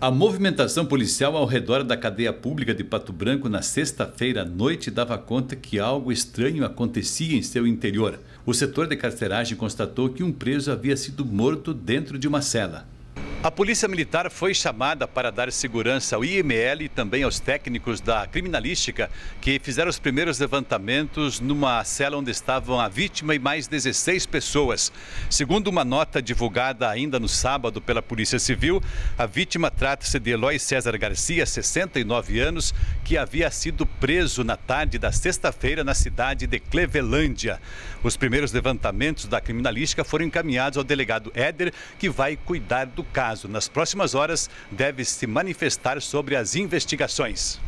A movimentação policial ao redor da cadeia pública de Pato Branco na sexta-feira à noite dava conta que algo estranho acontecia em seu interior. O setor de carceragem constatou que um preso havia sido morto dentro de uma cela. A Polícia Militar foi chamada para dar segurança ao IML e também aos técnicos da criminalística que fizeram os primeiros levantamentos numa cela onde estavam a vítima e mais 16 pessoas. Segundo uma nota divulgada ainda no sábado pela Polícia Civil, a vítima trata-se de Eloy César Garcia, 69 anos, que havia sido preso na tarde da sexta-feira na cidade de Clevelândia. Os primeiros levantamentos da criminalística foram encaminhados ao delegado Éder, que vai cuidar do caso nas próximas horas, deve se manifestar sobre as investigações.